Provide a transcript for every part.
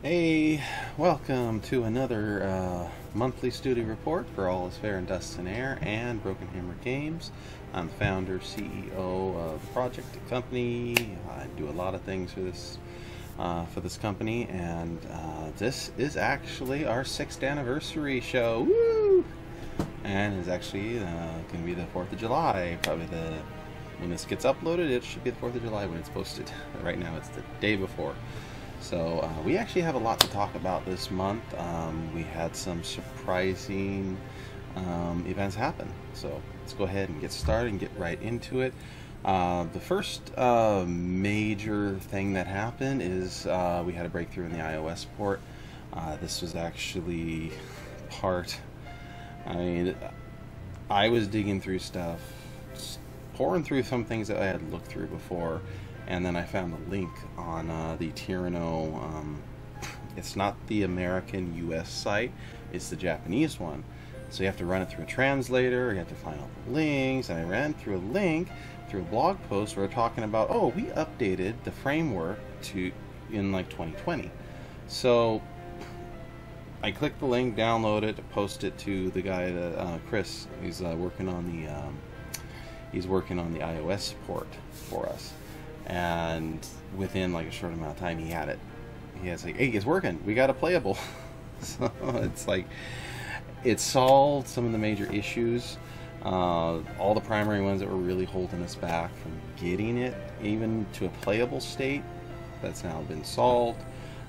Hey, welcome to another uh, monthly studio report for All Is Fair in Dust and Air and Broken Hammer Games. I'm the founder, CEO of the project and company. I do a lot of things for this uh, for this company, and uh, this is actually our sixth anniversary show. Woo! And it's actually uh, going to be the Fourth of July. Probably the when this gets uploaded, it should be the Fourth of July when it's posted. Right now, it's the day before. So uh, we actually have a lot to talk about this month. Um, we had some surprising um, events happen. So let's go ahead and get started and get right into it. Uh, the first uh, major thing that happened is uh, we had a breakthrough in the iOS port. Uh, this was actually part. I mean, I was digging through stuff, pouring through some things that I had looked through before and then I found a link on uh, the Tyrano. Um, it's not the American US site, it's the Japanese one. So you have to run it through a translator, you have to find all the links, and I ran through a link through a blog post where we're talking about, oh, we updated the framework to in like 2020. So I clicked the link, download it, post it to the guy that uh, Chris. He's uh, working on the um, he's working on the iOS support for us and within like a short amount of time he had it. He has like hey it's working. We got a playable. So it's like it solved some of the major issues. Uh, all the primary ones that were really holding us back from getting it even to a playable state that's now been solved.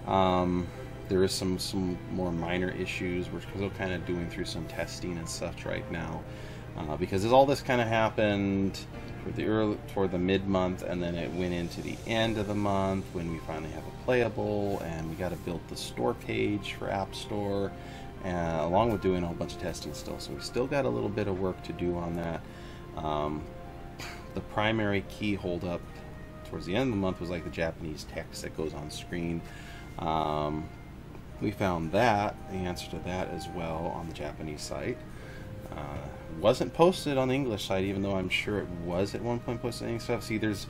Um, there is some some more minor issues. We're still kind of doing through some testing and such right now uh, because as all this kind of happened toward the early toward the mid month, and then it went into the end of the month when we finally have a playable, and we got to build the store page for App Store, along with doing a whole bunch of testing still. So we still got a little bit of work to do on that. Um, the primary key holdup towards the end of the month was like the Japanese text that goes on screen. Um, we found that the answer to that as well on the Japanese site. Uh, wasn't posted on the English side, even though I'm sure it was at one point posted on stuff. See, there's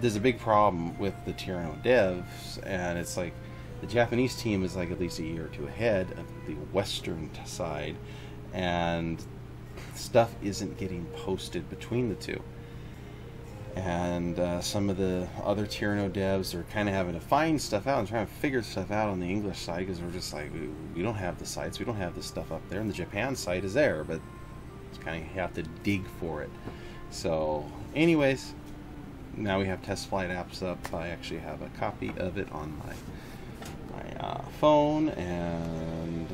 there's a big problem with the Tyrano devs, and it's like the Japanese team is like at least a year or two ahead of the Western side, and stuff isn't getting posted between the two. And uh, some of the other Tyrano devs are kind of having to find stuff out and trying to figure stuff out on the English side because we're just like, we, we don't have the sites, we don't have this stuff up there, and the Japan site is there, but it's kind of have to dig for it. So, anyways, now we have test flight apps up. I actually have a copy of it on my my uh, phone, and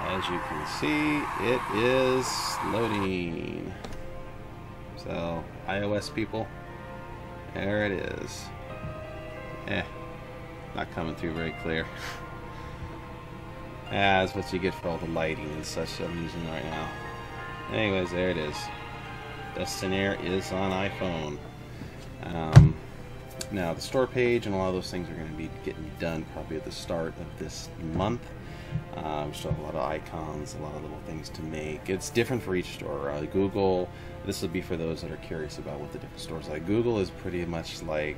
as you can see, it is loading. So, iOS people, there it is. Eh, not coming through very clear. That's what you get for all the lighting and such I'm using right now. Anyways, there it is. Dust and Air is on iPhone. Um, now, the store page and a lot of those things are going to be getting done probably at the start of this month. Uh, we still have a lot of icons, a lot of little things to make. It's different for each store. Uh, Google, this will be for those that are curious about what the different stores like. Google is pretty much like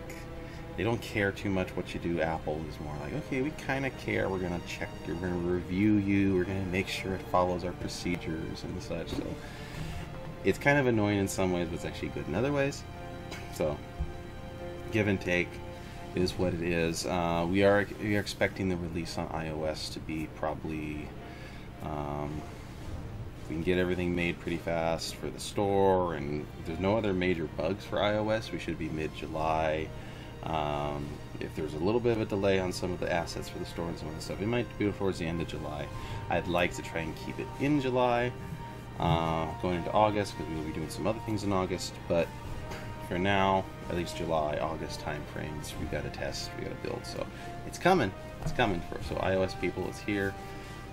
they don't care too much what you do. Apple is more like, okay, we kind of care. We're gonna check. We're gonna review you. We're gonna make sure it follows our procedures and such. So it's kind of annoying in some ways, but it's actually good in other ways. So give and take is what it is. Uh, we are we are expecting the release on iOS to be probably. Um, we can get everything made pretty fast for the store, and there's no other major bugs for iOS. We should be mid-July. Um, if there's a little bit of a delay on some of the assets for the store and some of the stuff, it might be towards the end of July. I'd like to try and keep it in July, uh, going into August, because we will be doing some other things in August, but for now, at least July, August time frames, we got to test, we got to build, so it's coming, it's coming for, so iOS people, it's here,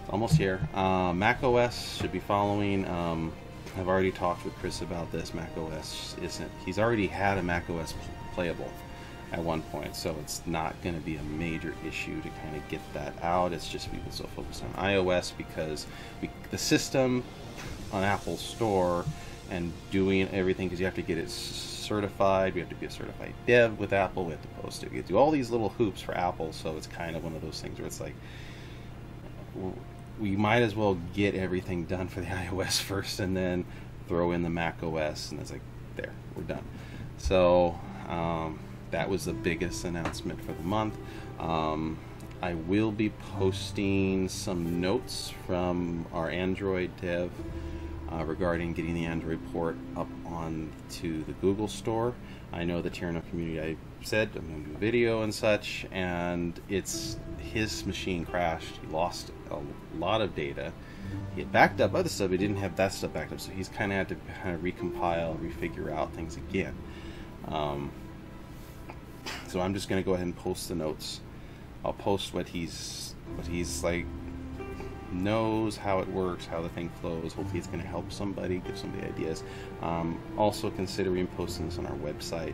it's almost here. Uh, Mac OS should be following, um, I've already talked with Chris about this, Mac OS isn't, he's already had a Mac OS playable, at one point, so it's not going to be a major issue to kind of get that out. It's just we've been so focused on iOS because we, the system on Apple Store and doing everything because you have to get it certified. We have to be a certified dev with Apple. We have to post it. We have to do all these little hoops for Apple. So it's kind of one of those things where it's like we might as well get everything done for the iOS first and then throw in the Mac OS. And it's like, there, we're done. So um, that was the biggest announcement for the month. Um, I will be posting some notes from our Android dev uh, regarding getting the Android port up on to the Google Store. I know the Tyrano community. I said I'm going to do a video and such, and it's his machine crashed. He lost a lot of data. He had backed up other stuff, but he didn't have that stuff backed up, so he's kind of had to kind of recompile, refigure out things again. Um, so I'm just going to go ahead and post the notes. I'll post what he's what he's like knows how it works, how the thing flows. Hopefully, it's going to help somebody, give somebody ideas. Um, also, considering posting this on our website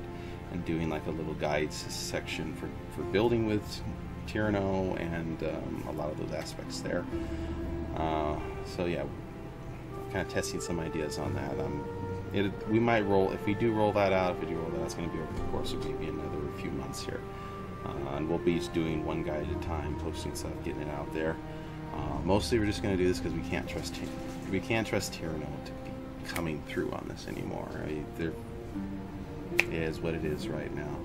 and doing like a little guides section for, for building with Tyrano and um, a lot of those aspects there. Uh, so yeah, kind of testing some ideas on that. Um, it, we might roll if we do roll that out. If we do roll that, it's going to be over the course of maybe another few months here, uh, and we'll be doing one guide at a time, posting stuff, getting it out there. Uh, mostly, we're just going to do this because we can't trust we can't trust Tyrano to be coming through on this anymore. Mean, there is what it is right now.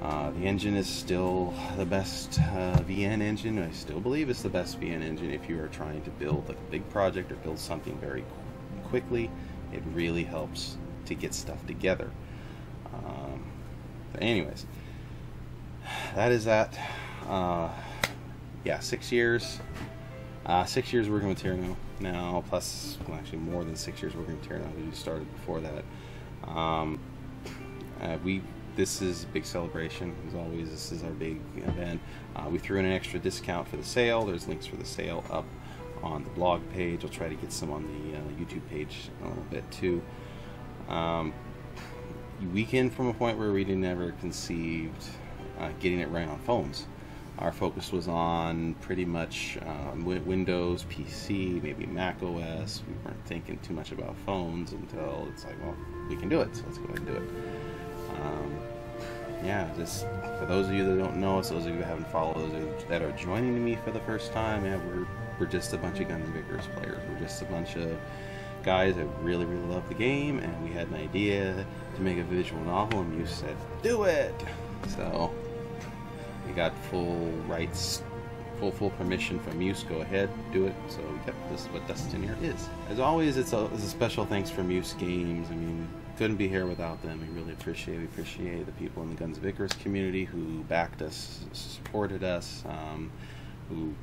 Uh, the engine is still the best uh, VN engine. I still believe it's the best VN engine if you are trying to build a big project or build something very quickly. It really helps to get stuff together. Um, anyways, that is that. Uh, yeah, six years. Uh, six years working with Tyrano now, plus well, actually more than six years working with Tyrano because we started before that. Um, uh, we this is a big celebration. As always, this is our big event. Uh, we threw in an extra discount for the sale. There's links for the sale up on the blog page. I'll try to get some on the uh, YouTube page a little bit too. Um, we came from a point where we never conceived uh, getting it right on phones. Our focus was on pretty much um, Windows, PC, maybe Mac OS. We weren't thinking too much about phones until it's like, well, we can do it, so let's go ahead and do it. Um, yeah, just for those of you that don't know us, those of you that haven't followed, those that are joining me for the first time, yeah, we're we're just a bunch of Guns of Icarus players. We're just a bunch of guys that really, really love the game, and we had an idea to make a visual novel, and you said, "Do it!" So we got full rights, full full permission from Muse. Go ahead, do it. So yep, this is what Dust and Air is. As always, it's a, it's a special thanks for Muse Games. I mean, couldn't be here without them. We really appreciate we appreciate the people in the Guns of Icarus community who backed us, supported us, um, who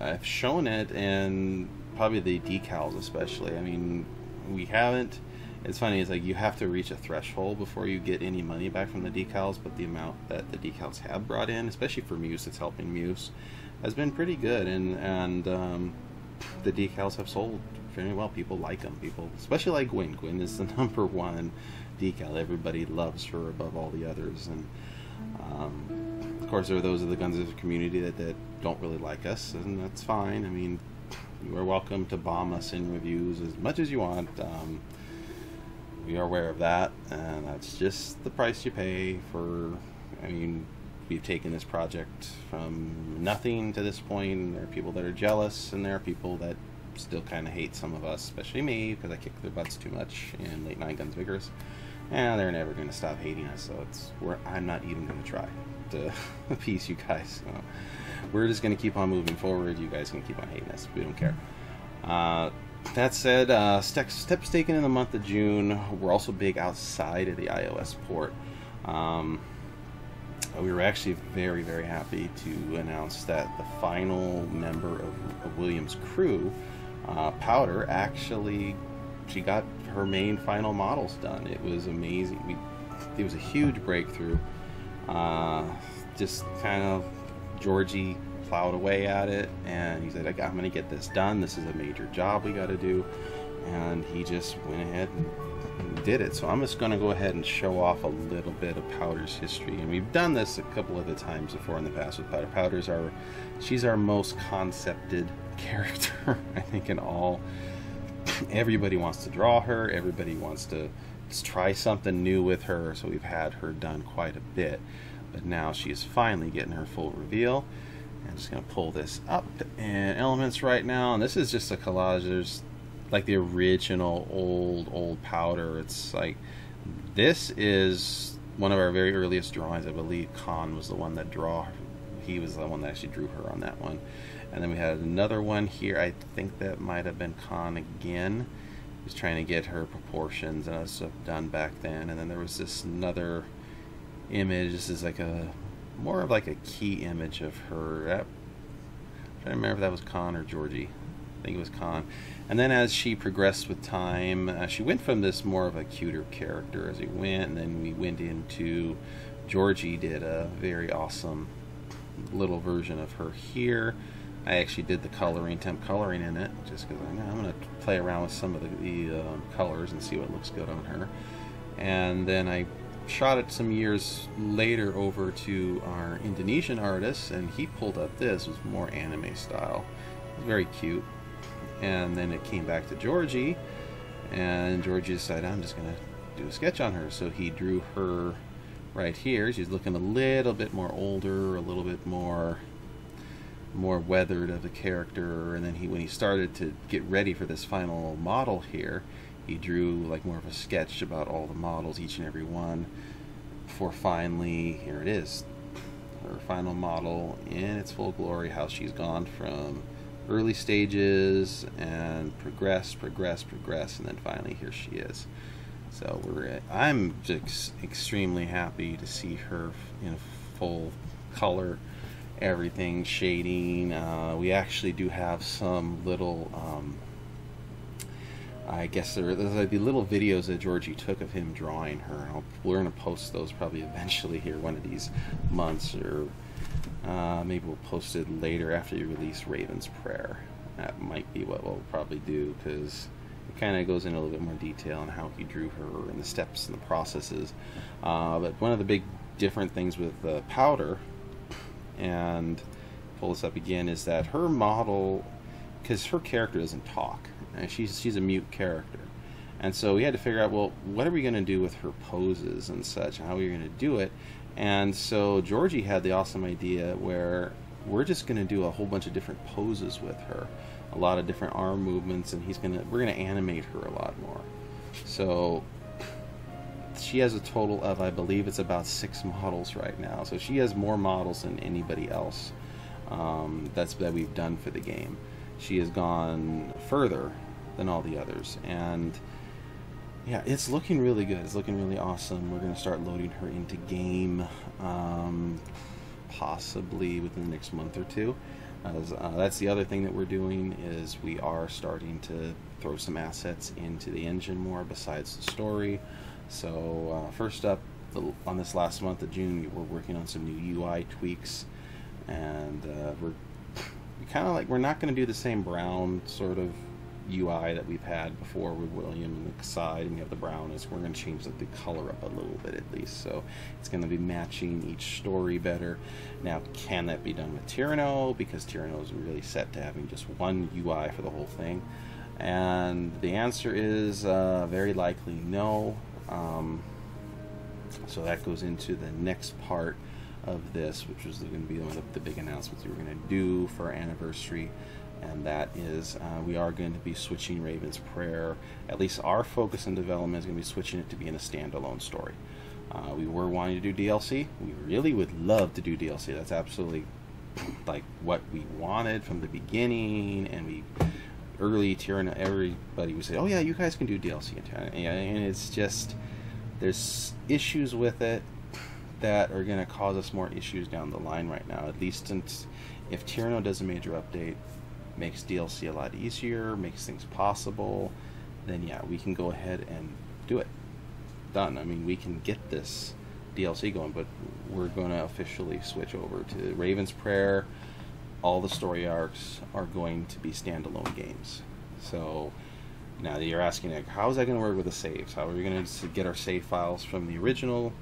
have shown it, and probably the decals especially. I mean, we haven't. It's funny. It's like you have to reach a threshold before you get any money back from the decals. But the amount that the decals have brought in, especially for Muse, it's helping Muse, has been pretty good. And and um, the decals have sold very well. People like them. People, especially like Gwen. Gwen is the number one decal. Everybody loves her above all the others. And um, of course, there are those of the Guns of the community that, that don't really like us, and that's fine. I mean, you are welcome to bomb us in reviews as much as you want. Um, we are aware of that, and that's just the price you pay for. I mean, we've taken this project from nothing to this point. There are people that are jealous, and there are people that still kind of hate some of us, especially me, because I kick their butts too much in late nine Guns of Icarus. And they're never going to stop hating us, so it's we're, I'm not even going to try to appease you guys. So we're just going to keep on moving forward. You guys can keep on hating us. We don't care. Uh, that said, uh, steps taken in the month of June. We're also big outside of the iOS port. Um, we were actually very, very happy to announce that the final member of, of Williams' crew uh, Powder actually she got her main final models done. It was amazing. We, it was a huge breakthrough. Uh, just kind of Georgie plowed away at it, and he said, "I'm going to get this done. This is a major job we got to do." And he just went ahead and, did it. So I'm just going to go ahead and show off a little bit of Powder's history, and we've done this a couple of the times before in the past with Powder. Powder's our, she's our most concepted character, I think, in all everybody wants to draw her. Everybody wants to try something new with her. So we've had her done quite a bit, but now she is finally getting her full reveal. I'm just going to pull this up in Elements right now, and this is just a collage. There's like the original old old powder. It's like this is one of our very earliest drawings. I believe Khan was the one that draw. He was the one that actually drew her on that one. And then we had another one here. I think that might have been Khan again. He was trying to get her proportions and stuff done back then. And then there was this another image. This is like a more of like a key image of her. That, I'm trying to remember if that was Khan or Georgie. I think it was Khan. And then as she progressed with time, uh, she went from this more of a cuter character as we went, and then we went into Georgie did a very awesome little version of her here. I actually did the coloring, temp coloring in it, just because I'm, I'm going to play around with some of the, the uh, colors and see what looks good on her. And then I shot it some years later over to our Indonesian artist, and he pulled up this. It was more anime style. Very cute. And then it came back to Georgie, and Georgie decided, I'm just going to do a sketch on her. So he drew her right here. She's looking a little bit more older, a little bit more more weathered of a character and then he when he started to get ready for this final model here he drew like more of a sketch about all the models each and every one before finally here it is her final model in its full glory how she's gone from early stages and progress, progress, progress, and then finally here she is. So we're I'm just extremely happy to see her in full color, everything shading. Uh, we actually do have some little. Um, I guess there, there's like the little videos that Georgie took of him drawing her. I'll, we're going to post those probably eventually here one of these months or uh, maybe we'll post it later after you release Raven's Prayer. That might be what we'll probably do because it kind of goes into a little bit more detail on how he drew her and the steps and the processes. Uh, but one of the big different things with the powder, and pull this up again, is that her model, because her character doesn't talk, and she's she's a mute character. And so we had to figure out, well, what are we going to do with her poses and such, and how are we going to do it? And so Georgie had the awesome idea where we're just going to do a whole bunch of different poses with her, a lot of different arm movements, and he's going to we're going to animate her a lot more. So she has a total of I believe it's about six models right now. So she has more models than anybody else um, that's that we've done for the game. She has gone further than all the others, and yeah, it's looking really good. It's looking really awesome. We're going to start loading her into game um, possibly within the next month or two. As, uh, that's the other thing that we're doing is we are starting to throw some assets into the engine more besides the story. So uh, first up, the, on this last month of June, we're working on some new UI tweaks, and uh, we're kind of like we're not going to do the same brown sort of UI that we've had before with William and the side, and you have the brown. Is we're going to change the, the color up a little bit at least, so it's going to be matching each story better. Now, can that be done with Tyrano? Because Tyrano is really set to having just one UI for the whole thing, and the answer is uh, very likely no. Um, so that goes into the next part of this, which is going to be one of the big announcements we were going to do for our anniversary and that is uh, we are going to be switching Raven's Prayer. At least our focus and development is going to be switching it to being a standalone story. Uh, we were wanting to do DLC. We really would love to do DLC. That's absolutely like what we wanted from the beginning, and we early Tyrano, everybody would say, "Oh yeah, you guys can do DLC." And it's just there's issues with it that are going to cause us more issues down the line right now. At least since if Tyrano does a major update, makes DLC a lot easier, makes things possible, then yeah, we can go ahead and do it. Done. I mean, we can get this DLC going, but we're going to officially switch over to Raven's Prayer. All the story arcs are going to be standalone games. So now that you're asking, like, how is that going to work with the saves? How are we going to get our save files from the original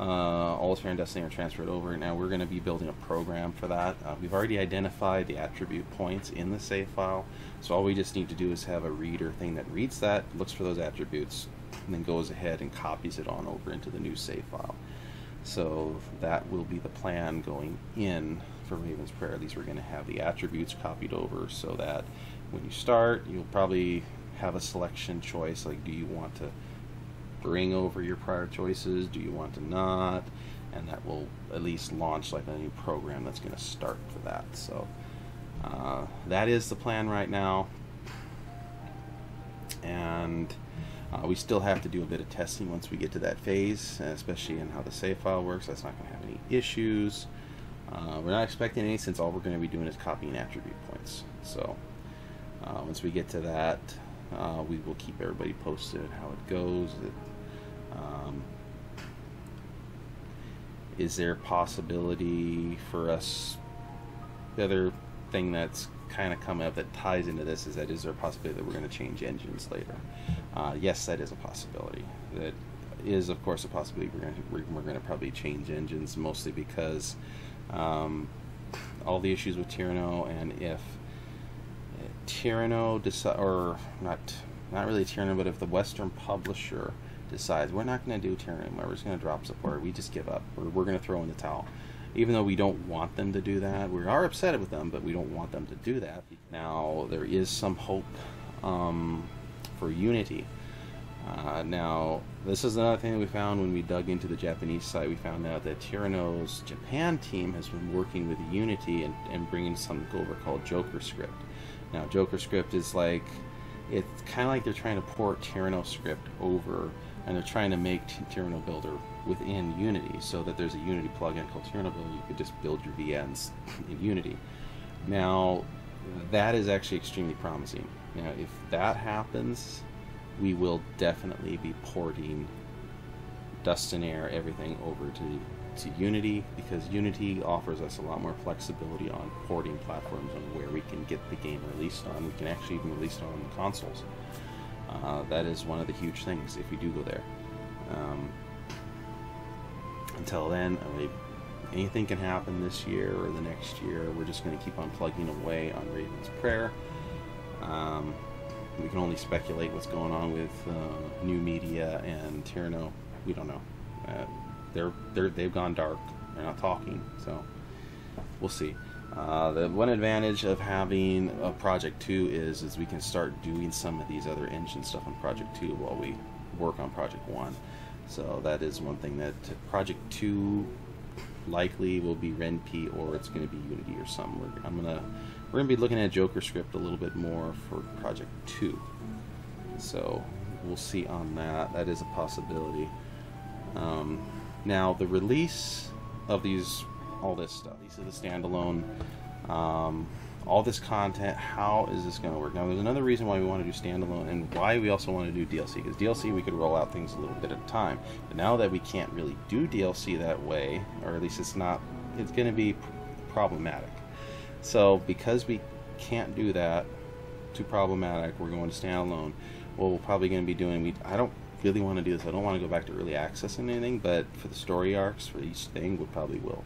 uh, all and destiny are transferred over. Now we're going to be building a program for that. Uh, we've already identified the attribute points in the save file, so all we just need to do is have a reader thing that reads that, looks for those attributes, and then goes ahead and copies it on over into the new save file. So that will be the plan going in for Raven's Prayer. At least we're going to have the attributes copied over so that when you start, you'll probably have a selection choice like do you want to bring over your prior choices? Do you want to not? And that will at least launch like a new program that's going to start for that. So uh, that is the plan right now. And uh, we still have to do a bit of testing once we get to that phase, especially in how the save file works. That's not going to have any issues. Uh, we're not expecting any since all we're going to be doing is copying attribute points. So uh, once we get to that, uh, we will keep everybody posted on how it goes. Um, is there a possibility for us? The other thing that's kind of come up that ties into this is that is there a possibility that we're going to change engines later? Uh, yes, that is a possibility. That is, of course, a possibility. We're going to, we're, going to probably change engines mostly because um, all the issues with Tyrano, and if Tyrano decide, or not, not really Tyrano, but if the Western publisher decides we're not going to do anymore, we're just going to drop support, we just give up, or we're going to throw in the towel. Even though we don't want them to do that, we are upset with them, but we don't want them to do that. Now there is some hope um, for Unity. Uh, now, this is another thing that we found when we dug into the Japanese site. We found out that Tyrano's Japan team has been working with Unity and, and bringing something over called Joker Script. Now, Joker Script is like, it's kind of like they're trying to port Tyrano Script over, and they're trying to make Tyrano Builder within Unity so that there's a Unity plugin called Tyrano Builder. You could just build your VNs in Unity. Now, that is actually extremely promising. Now, if that happens, we will definitely be porting Dust and Air, everything over to to Unity because Unity offers us a lot more flexibility on porting platforms on where we can get the game released on. We can actually even release it on the consoles. Uh, that is one of the huge things if we do go there. Um, until then, I mean, anything can happen this year or the next year. We're just going to keep on plugging away on Raven's Prayer. Um, we can only speculate what's going on with uh, new media and Tyrano. We don't know. Uh, they're they're they've gone dark. They're not talking, so we'll see. Uh, the one advantage of having a project 2 is is we can start doing some of these other engine stuff on project 2 while we work on project 1 so that is one thing that project 2 likely will be ren'Py or it's going to be unity or something. I'm gonna we're gonna be looking at joker script a little bit more for project 2 so we'll see on that. That is a possibility. Um, now, the release of these, all this stuff, these are the standalone, um, all this content, how is this going to work? Now, there's another reason why we want to do standalone and why we also want to do DLC, because DLC we could roll out things a little bit at a time. But now that we can't really do DLC that way, or at least it's not, it's going to be problematic. So, because we can't do that, too problematic, we're going to standalone. What we're probably going to be doing, we I don't really want to do this. I don't want to go back to early access and anything, but for the story arcs for each thing, we probably will.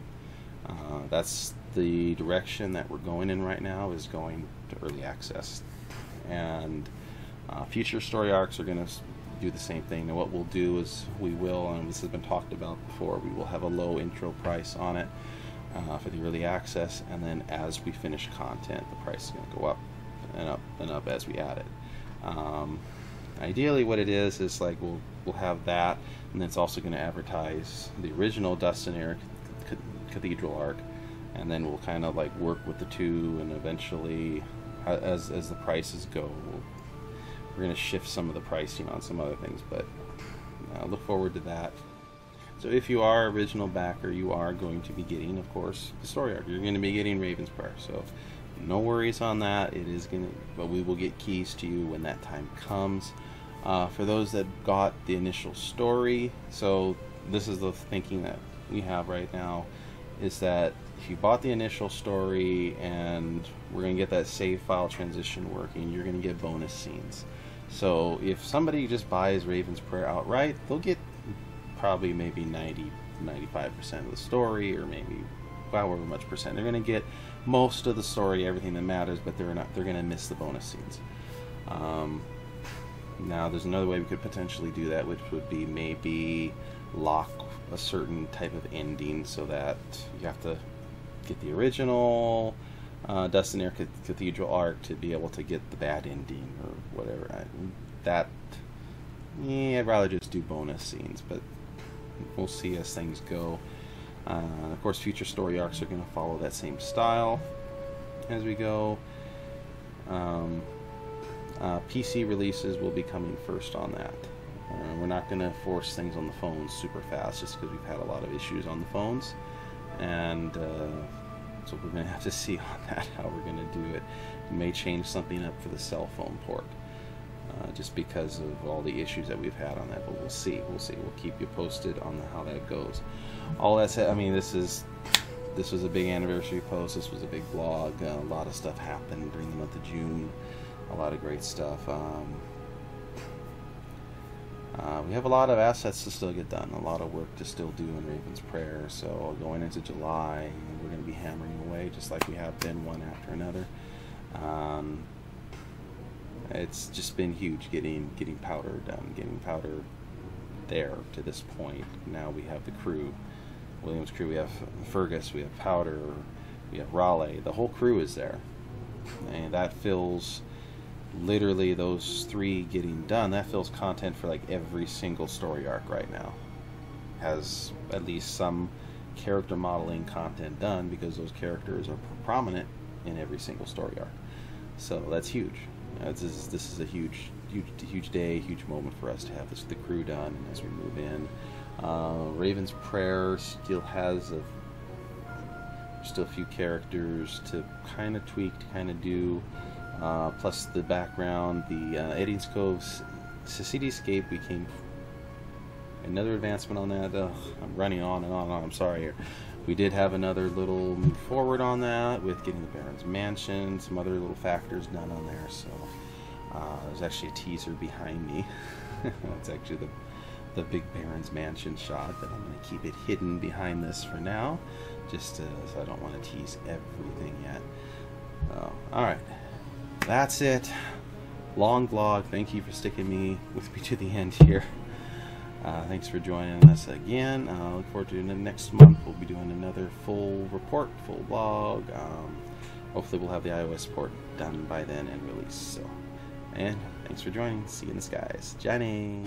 Uh, that's the direction that we're going in right now is going to early access, and uh, future story arcs are going to do the same thing. Now, what we'll do is we will, and this has been talked about before, we will have a low intro price on it uh, for the early access, and then as we finish content, the price is going to go up and up and up as we add it. Um, Ideally, what it is is like we'll we'll have that, and it's also going to advertise the original Dust and Air Cathedral arc, and then we'll kind of like work with the two, and eventually, as as the prices go, we'll, we're to shift some of the pricing on some other things. But uh, look forward to that. So if you are original backer, you are going to be getting, of course, the story arc. You're going to be getting Raven's Prayer. So no worries on that. It is going to, but we will get keys to you when that time comes. Uh, for those that got the initial story, so this is the thinking that we have right now, is that if you bought the initial story and we're going to get that save file transition working, you're going to get bonus scenes. So if somebody just buys Raven's Prayer outright, they'll get probably maybe 90 95% of the story, or maybe however much percent. They're going to get most of the story, everything that matters, but they're not. They're going to miss the bonus scenes. Um, now, there's another way we could potentially do that, which would be maybe lock a certain type of ending so that you have to get the original uh, Dust and Air Cathedral arc to be able to get the bad ending or whatever. I, that, yeah, I'd rather just do bonus scenes, but we'll see as things go. Uh, of course, future story arcs are going to follow that same style as we go. Um, uh, PC releases will be coming first on that. Uh, we're not going to force things on the phones super fast just because we've had a lot of issues on the phones. And uh, so we're going to have to see on that how we're going to do it. We may change something up for the cell phone port. Uh, just because of all the issues that we've had on that, but we'll see. We'll see. We'll keep you posted on the, how that goes. All that said, I mean, this is this was a big anniversary post. This was a big blog. Uh, a lot of stuff happened during the month of June. A lot of great stuff. Um, uh, we have a lot of assets to still get done, a lot of work to still do in Raven's Prayer. So going into July, we're going to be hammering away just like we have been one after another. Um, it's just been huge getting getting powder done, getting powder there to this point. Now we have the crew, Williams crew. We have Fergus. We have Powder. We have Raleigh. The whole crew is there, and that fills literally those three getting done. That fills content for like every single story arc right now. Has at least some character modeling content done because those characters are prominent in every single story arc. So that's huge. Uh, this is this is a huge, huge, huge day, huge moment for us to have this the crew done as we move in. Uh, Raven's Prayer still has a still a few characters to kind of tweak, to kind of do. Uh, plus the background, the uh, Eddings Cove Cityscape became another advancement on that. Ugh, I'm running on and on and on. I'm sorry here. We did have another little move forward on that with getting the Baron's Mansion, some other little factors done on there. So uh, there's actually a teaser behind me. That's actually the the big Baron's Mansion shot, but I'm going to keep it hidden behind this for now, just as I don't want to tease everything yet. Oh, all right, that's it. Long vlog. Thank you for sticking me with me to the end here. Uh, thanks for joining us again. I uh, look forward to the next month. We'll be doing another full report, full vlog. Um, hopefully, we'll have the iOS port done by then and released. So, and thanks for joining. See you in the skies, Jenny.